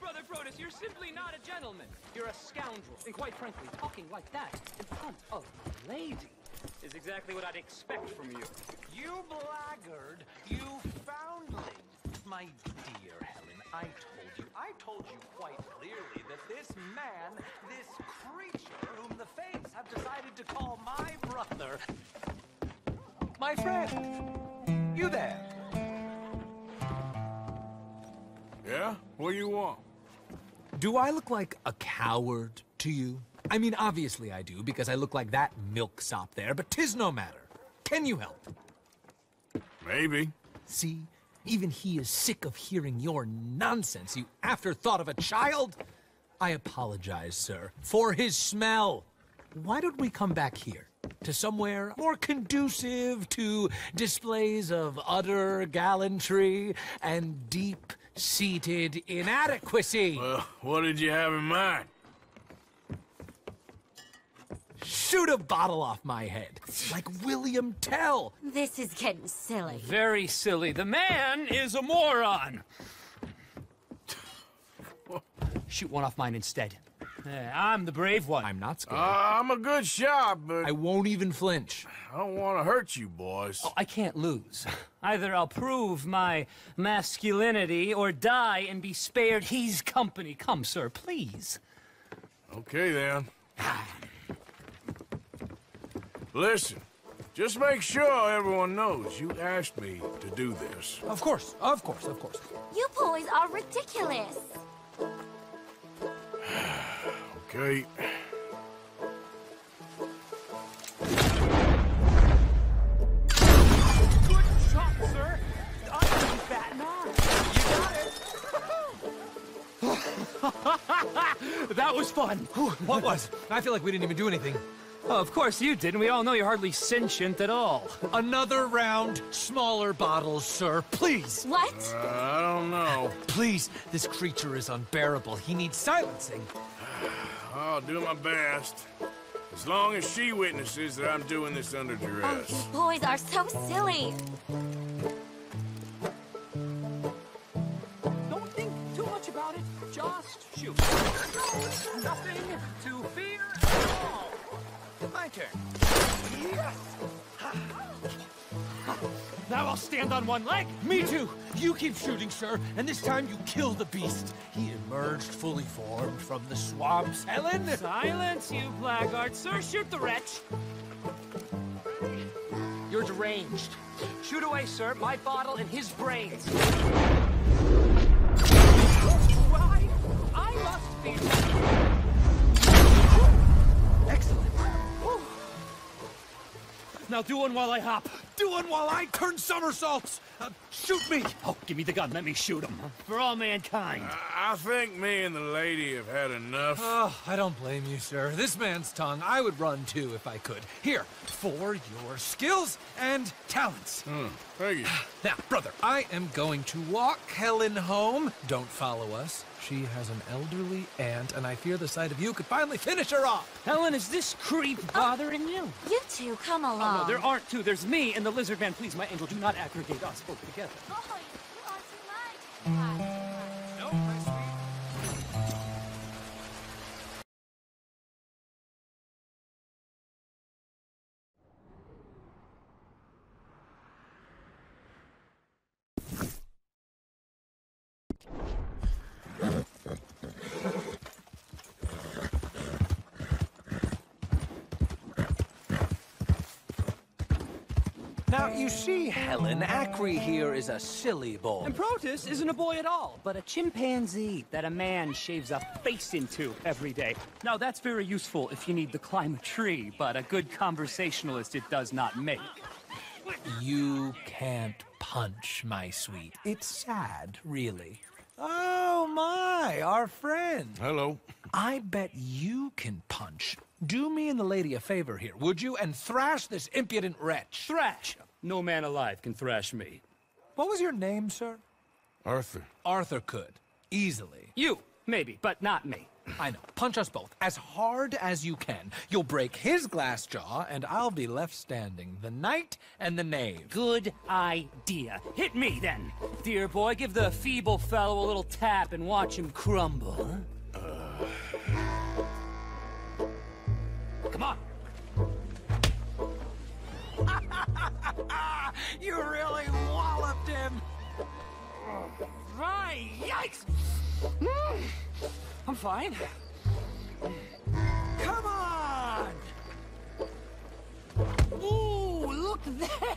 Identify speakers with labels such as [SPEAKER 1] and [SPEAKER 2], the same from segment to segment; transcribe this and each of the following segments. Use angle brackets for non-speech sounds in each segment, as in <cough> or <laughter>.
[SPEAKER 1] Brother Protus, you're simply not a gentleman. You're a scoundrel. And quite frankly, talking like that in front of a lady is exactly what I'd expect from you.
[SPEAKER 2] You blackguard! You foundling! My dear Helen, I told you, I told you quite clearly that this man, this creature whom the Fates have decided to call my brother, my friend. You there?
[SPEAKER 3] Yeah? What do you want?
[SPEAKER 4] Do I look like a coward to you? I mean, obviously I do, because I look like that milksop there, but tis no matter. Can you help?
[SPEAKER 3] Maybe.
[SPEAKER 4] See? Even he is sick of hearing your nonsense, you afterthought of a child. I apologize, sir, for his smell. Why don't we come back here? To somewhere more conducive to displays of utter gallantry and deep-seated inadequacy.
[SPEAKER 3] Well, what did you have in mind?
[SPEAKER 4] Shoot a bottle off my head, like William Tell.
[SPEAKER 5] This is getting silly.
[SPEAKER 1] Very silly. The man is a moron. <laughs> Shoot one off mine instead. I'm the brave one.
[SPEAKER 4] I'm not scared.
[SPEAKER 3] Uh, I'm a good shot, but
[SPEAKER 4] I won't even flinch.
[SPEAKER 3] I don't want to hurt you, boys.
[SPEAKER 1] Oh, I can't lose. <laughs> Either I'll prove my masculinity or die and be spared his company. Come, sir, please.
[SPEAKER 3] Okay, then. Listen, just make sure everyone knows you asked me to do this.
[SPEAKER 4] Of course, of course, of course.
[SPEAKER 5] You boys are ridiculous. <sighs>
[SPEAKER 3] Okay?
[SPEAKER 1] That was fun.
[SPEAKER 4] What was? I feel like we didn't even do anything.
[SPEAKER 1] Oh, of course you did, and we all know you're hardly sentient at all.
[SPEAKER 4] Another round, smaller bottles, sir. Please.
[SPEAKER 5] What?
[SPEAKER 3] Uh, I don't know.
[SPEAKER 4] Please. This creature is unbearable. He needs silencing. <sighs>
[SPEAKER 3] I'll do my best. As long as she witnesses that I'm doing this under duress.
[SPEAKER 5] Oh,
[SPEAKER 3] duress.
[SPEAKER 5] you boys are so silly.
[SPEAKER 2] Turn.
[SPEAKER 1] Now I'll stand on one leg.
[SPEAKER 4] Me too. You keep shooting, sir, and this time you kill the beast. He emerged fully formed from the swamps. Helen!
[SPEAKER 1] Silence, you blackguard. Sir, shoot the wretch. You're deranged. Shoot away, sir. My bottle and his brains. Now do one while I hop.
[SPEAKER 4] Do one while I turn somersaults. Uh, shoot me.
[SPEAKER 1] Oh, give me the gun. Let me shoot him. For all mankind.
[SPEAKER 3] I think me and the lady have had enough.
[SPEAKER 4] Oh, I don't blame you, sir. This man's tongue, I would run too if I could. Here, for your skills and talents.
[SPEAKER 3] Hmm, thank you. <sighs>
[SPEAKER 4] Now, brother, I am going to walk Helen home. Don't follow us. She has an elderly aunt, and I fear the sight of you could finally finish her off.
[SPEAKER 1] Helen, is this creep bothering you?
[SPEAKER 5] You two, come along.
[SPEAKER 1] Oh,
[SPEAKER 5] along.
[SPEAKER 1] no, there aren't two. There's me and the lizard man. Please, my angel, do not aggregate us both together.
[SPEAKER 5] Boys, you
[SPEAKER 4] see, Helen, Acri here is a silly boy.
[SPEAKER 1] And Protus isn't a boy at all, but a chimpanzee that a man shaves a face into every day. Now, that's very useful if you need to climb a tree, but a good conversationalist it does not make.
[SPEAKER 4] You can't punch, my sweet. It's sad, really. Oh, my, our friend.
[SPEAKER 3] Hello.
[SPEAKER 4] I bet you can punch. Do me and the lady a favor here, would you? And thrash this impudent wretch.
[SPEAKER 1] Thrash! No man alive can thrash me.
[SPEAKER 4] What was your name, sir?
[SPEAKER 3] Arthur.
[SPEAKER 4] Arthur could. Easily.
[SPEAKER 1] You, maybe, but not me.
[SPEAKER 6] I know. Punch us both as hard as you can. You'll break his glass jaw, and I'll be left standing. The knight and the knave.
[SPEAKER 1] Good idea. Hit me then. Dear boy, give the feeble fellow a little tap and watch him crumble. Fine.
[SPEAKER 4] Come on!
[SPEAKER 1] Ooh, look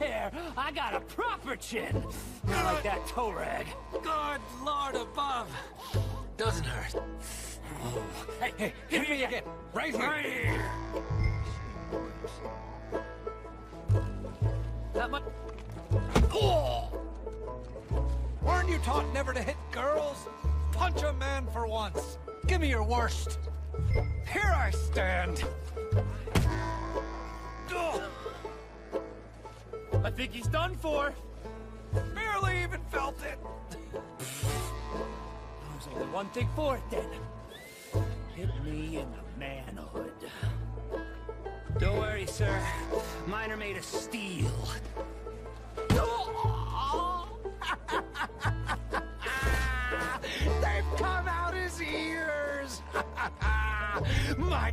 [SPEAKER 1] there! I got a proper chin. Not like that toe rag.
[SPEAKER 4] Good lord above!
[SPEAKER 6] Doesn't hurt.
[SPEAKER 1] Hey, hey,
[SPEAKER 6] Hit me again. Right.
[SPEAKER 1] Right here. That much. Oh!
[SPEAKER 6] Weren't you taught never to hit girls? Punch a man for once. Give me your worst.
[SPEAKER 4] Here I stand!
[SPEAKER 1] I think he's done for.
[SPEAKER 4] barely even felt it!
[SPEAKER 1] There's only one thing for it then. Hit me in the manhood. Don't worry, sir. Mine are made of steel.
[SPEAKER 4] My...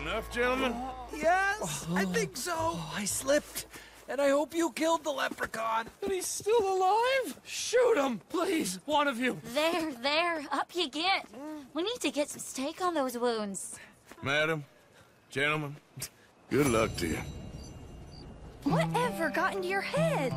[SPEAKER 3] Enough, gentlemen?
[SPEAKER 4] Yes, I think so.
[SPEAKER 6] I slipped, and I hope you killed the leprechaun.
[SPEAKER 1] But he's still alive? Shoot him, please, one of you.
[SPEAKER 5] There, there, up you get. We need to get some steak on those wounds.
[SPEAKER 3] Madam, gentlemen, good luck to you.
[SPEAKER 5] Whatever got into your heads?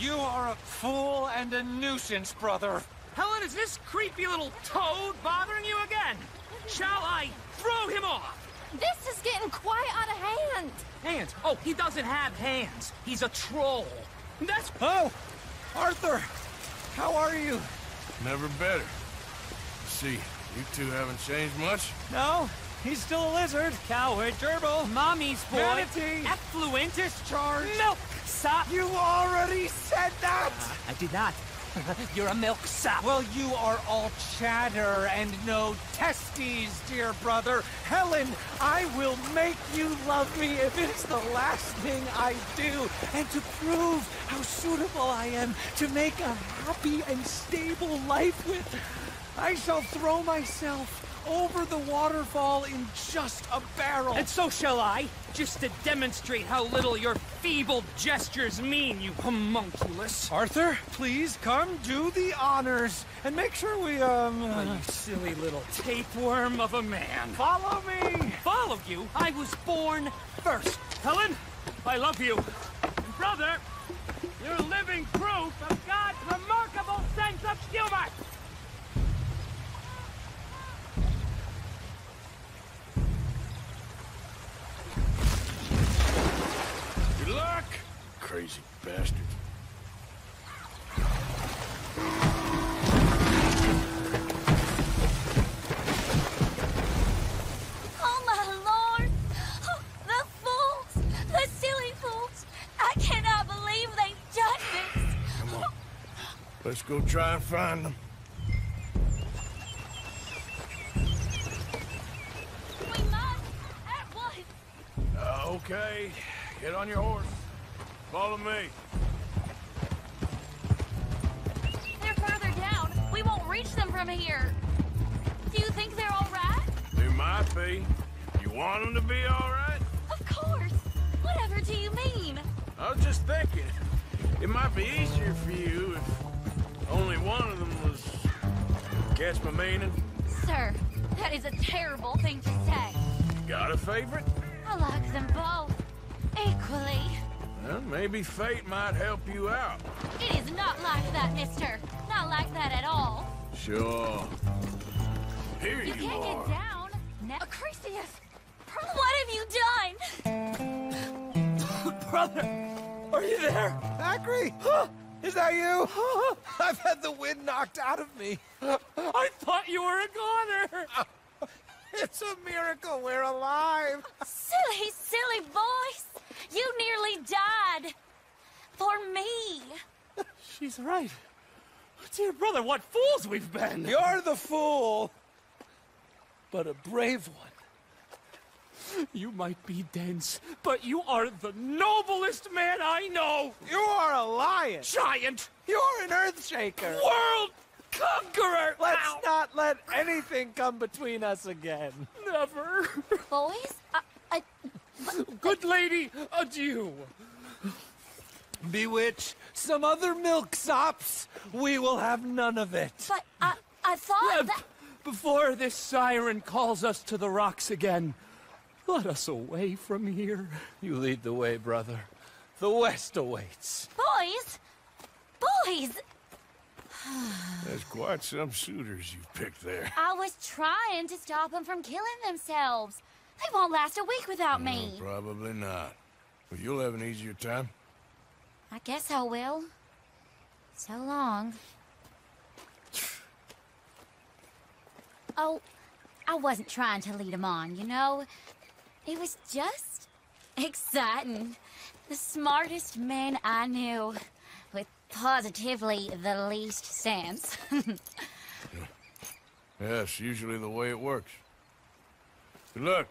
[SPEAKER 4] You are a fool and a nuisance, brother.
[SPEAKER 1] Helen, is this creepy little toad bothering you again? Shall I throw him off?
[SPEAKER 5] This is getting quite out of hand.
[SPEAKER 1] Hands? Oh, he doesn't have hands. He's a troll. That's
[SPEAKER 4] Oh, Arthur, how are you?
[SPEAKER 3] Never better. See, you two haven't changed much.
[SPEAKER 4] No, he's still a lizard.
[SPEAKER 1] coward.
[SPEAKER 4] Gerbil,
[SPEAKER 1] Mommy's boy.
[SPEAKER 4] Manatee.
[SPEAKER 1] Effluent.
[SPEAKER 4] Discharge.
[SPEAKER 1] Milk sop.
[SPEAKER 4] You already said that!
[SPEAKER 1] Uh, I did not. <laughs> You're a milk sop.
[SPEAKER 4] Well, you are all chatter and no testes, dear brother. Helen, I will make you love me if it's the last thing I do. And to prove how suitable I am to make a happy and stable life with, I shall throw myself over the waterfall in just a barrel.
[SPEAKER 1] And so shall I, just to demonstrate how little your feeble gestures mean, you homunculus.
[SPEAKER 4] Arthur, please come do the honors and make sure we, um.
[SPEAKER 1] Oh, you silly little tapeworm of a man.
[SPEAKER 4] Follow me!
[SPEAKER 1] Follow you? I was born first. Helen, I love you. And brother, you're a living proof of God's remarkable sense of humor.
[SPEAKER 3] Crazy bastard.
[SPEAKER 5] Oh my lord! Oh, the fools! The silly fools! I cannot believe they've done this!
[SPEAKER 3] Come on. Let's go try and find them.
[SPEAKER 5] We must! At once!
[SPEAKER 3] Uh, okay, get on your horse. Follow me.
[SPEAKER 5] They're farther down. We won't reach them from here. Do you think they're all right?
[SPEAKER 3] They might be. You want them to be all right?
[SPEAKER 5] Of course! Whatever do you mean?
[SPEAKER 3] I was just thinking, it might be easier for you if only one of them was... Catch my meaning?
[SPEAKER 5] Sir, that is a terrible thing to say.
[SPEAKER 3] Got a favorite?
[SPEAKER 5] I like them both. Equally.
[SPEAKER 3] Well, maybe fate might help you out.
[SPEAKER 5] It is not like that, mister. Not like that at all.
[SPEAKER 3] Sure. Here
[SPEAKER 5] You
[SPEAKER 3] you,
[SPEAKER 5] can't
[SPEAKER 3] are.
[SPEAKER 5] get down. Now, Acrisius, what have you done? <laughs>
[SPEAKER 1] Brother, are you there?
[SPEAKER 4] Zachary! Is that you? <laughs> I've had the wind knocked out of me. <laughs>
[SPEAKER 1] I thought you were a goner.
[SPEAKER 4] It's a miracle we're alive.
[SPEAKER 5] Silly, silly boys. You nearly died. For me. <laughs>
[SPEAKER 1] She's right. Dear brother, what fools we've been.
[SPEAKER 4] You're the fool, but a brave one.
[SPEAKER 1] You might be dense, but you are the noblest man I know.
[SPEAKER 4] You are a lion.
[SPEAKER 1] Giant,
[SPEAKER 4] You're an earthshaker.
[SPEAKER 1] world conqueror.
[SPEAKER 4] Let's
[SPEAKER 1] Ow.
[SPEAKER 4] not let anything come between us again.
[SPEAKER 1] Never.
[SPEAKER 5] Boys, I, I,
[SPEAKER 1] Good lady, adieu.
[SPEAKER 4] Bewitch some other milksops. We will have none of it.
[SPEAKER 5] but I, I thought
[SPEAKER 1] Uh,
[SPEAKER 5] that...
[SPEAKER 1] Before this siren calls us to the rocks again, let us away from here.
[SPEAKER 4] You lead the way, brother. The West awaits.
[SPEAKER 5] Boys! Boys!
[SPEAKER 3] There's quite some suitors you've picked there.
[SPEAKER 5] I was trying to stop them from killing themselves. They won't last a week without me.
[SPEAKER 3] Probably not. But you'll have an easier time.
[SPEAKER 5] I guess I will. So long. Oh, I wasn't trying to lead him on, you know? It was just exciting. The smartest man I knew, with positively the least sense. <laughs>
[SPEAKER 3] Yes, usually the way it works. Good luck.